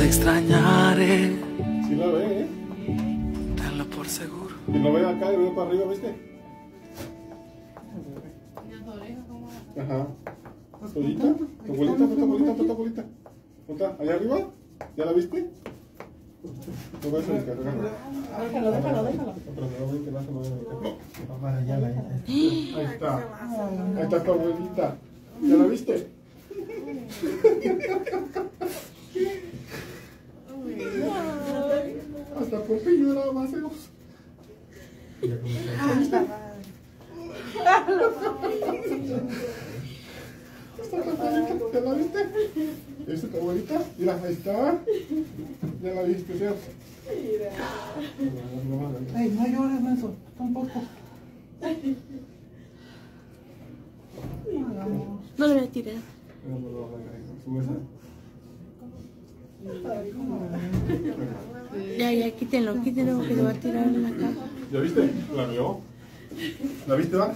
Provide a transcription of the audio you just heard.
extrañaré, Sí la ve, ¿eh? tenlo por seguro. Y lo ve acá y lo ve para arriba, ¿viste? Ajá. ¿Tu abuelita? ¿Tu abuelita? ¿Tu abuelita? ¿Tu abuelita? ¿Dónde está? ¿Allá arriba? ¿Ya la viste? No voy a cargar. Déjalo, déjalo, déjalo. La Ahí está. Ahí está tu abuelita. ¿Ya la viste? Hasta Popi llora más abuelita. ¿Ya la viste? ¿Viste tu abuelita? Mira, ahí está. Ya la viste, ¿cierto? Ey, no llores, menso. Tampoco. No le voy a tirar. Ya, ya, quítenlo, quítenlo porque lo va a tirar en la cama. ¿Ya viste? ¿La vio? ¿La viste, va?